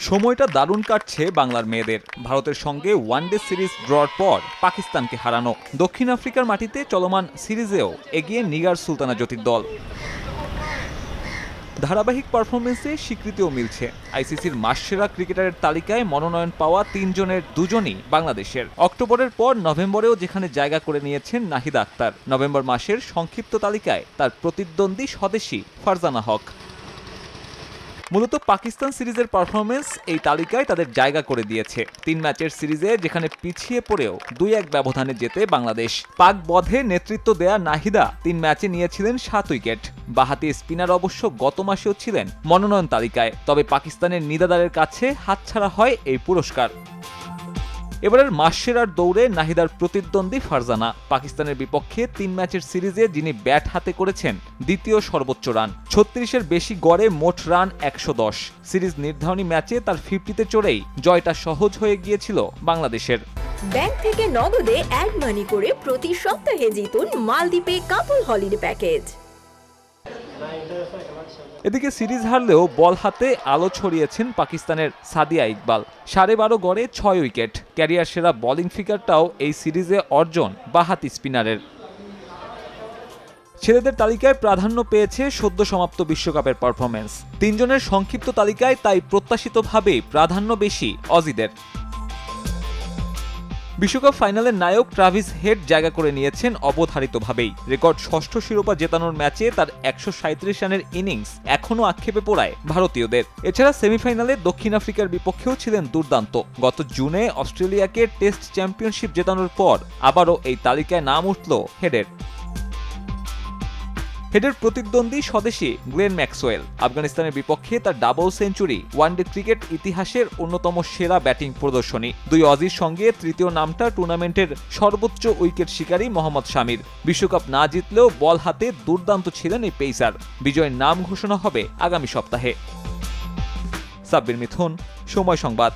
সময়টা দারুণ কাটছে বাংলার মেয়েদের। ভারতের সঙ্গে ওয়ানডে সিরিজ ড্রর পর পাকিস্তানকে হারানো। দক্ষিণ আফ্রিকার মাটিতে চলমান সিরিজেও এগিয়ে নিগার সুলতানা জ্যোতির দল। ধারাবাহিক পারফরমেন্সে স্বীকৃতিও মিলছে। আইসিসির মাসসেরা ক্রিকেটারের তালিকায় মনোনয়ন পাওয়া তিনজনের দুজনই বাংলাদেশের। অক্টোবরের পর নভেম্বরেও যেখানে জায়গা করে নিয়েছেন নাহিদা আক্তার নভেম্বর মাসের সংক্ষিপ্ত তালিকায় তার প্রতিদ্বন্দ্বী স্বদেশী ফারজানা হক। মূলত পাকিস্তান সিরিজের পারফরমেন্স এই তালিকায় তাদের জায়গা করে দিয়েছে। তিন ম্যাচের সিরিজে যেখানে পিছিয়ে পড়েও দুই এক ব্যবধানে যেতে বাংলাদেশ। পাক বধে নেতৃত্ব দেয়া নাহিদা তিন ম্যাচে নিয়েছিলেন সাত উইকেট। বাহাতি স্পিনার অবশ্য গত মাসেও ছিলেন মনোনয়ন তালিকায়, তবে পাকিস্তানের নিদাদারের কাছে হাতছাড়া হয় এই পুরস্কার। এবারের মাসসেরার দৌড়ে নাহিদার প্রতিদ্বন্দ্বী ফারজানা। পাকিস্তানের বিপক্ষে তিন ম্যাচের সিরিজে যিনি ব্যাট হাতে করেছেন, দ্বিতীয় সর্বোচ্চ রান। ছত্রিশের বেশি গড়ে মোট রান একশো দশ। সিরিজ নির্ধারণী ম্যাচে তার ফিফটিতে চড়েই জয়টা সহজ হয়ে গিয়েছিল বাংলাদেশের। ব্যাংক থেকে নগদে অ্যাড মানি করে প্রতি সপ্তাহে জিতুন মালদ্বীপে কাপল হলিডে প্যাকেজ। এদিকে সিরিজ হারলেও বল হাতে আলো ছড়িয়েছেন পাকিস্তানের সাদিয়া ইকবাল। সাড়ে বারো গড়ে ছয় উইকেট। ক্যারিয়ার সেরা বোলিং ফিগারটাও এই সিরিজে অর্জন বাহাতি স্পিনারের। ছেলেদের তালিকায় প্রাধান্য পেয়েছে সদ্য সমাপ্ত বিশ্বকাপের পারফরমেন্স তিনজনের সংক্ষিপ্ত তালিকায় তাই প্রত্যাশিতভাবেই প্রাধান্য বেশি অজিদের। বিশ্বকাপ ফাইনালের নায়ক ট্রাভিস হেড জায়গা করে নিয়েছেন অবধারিতভাবেই। রেকর্ড ষষ্ঠ শিরোপা জেতানোর ম্যাচে তার একশো সাঁইত্রিশ রানের ইনিংস এখনও আক্ষেপে পড়ায় ভারতীয়দের। এছাড়া সেমিফাইনালে দক্ষিণ আফ্রিকার বিপক্ষেও ছিলেন দুর্দান্ত। গত জুনে অস্ট্রেলিয়াকে টেস্ট চ্যাম্পিয়নশিপ জেতানোর পর আবারও এই তালিকায় নাম উঠল হেডের। হেডের প্রতিদ্বন্দ্বী স্বদেশী গ্লেন ম্যাক্সওয়েল। আফগানিস্তানের বিপক্ষে তার ডাবল সেঞ্চুরি, ওয়ানডে ক্রিকেট ইতিহাসের অন্যতম সেরা ব্যাটিং প্রদর্শনী। দুই অজির সঙ্গে তৃতীয় নামটা টুর্নামেন্টের সর্বোচ্চ উইকেট শিকারী মোহাম্মদ শামির। বিশ্বকাপ না জিতলেও বল হাতে দুর্দান্ত ছিলেন এই পেসার। বিজয়ের নাম ঘোষণা হবে আগামী সপ্তাহে। সাব্বির মিথুন, সময় সংবাদ।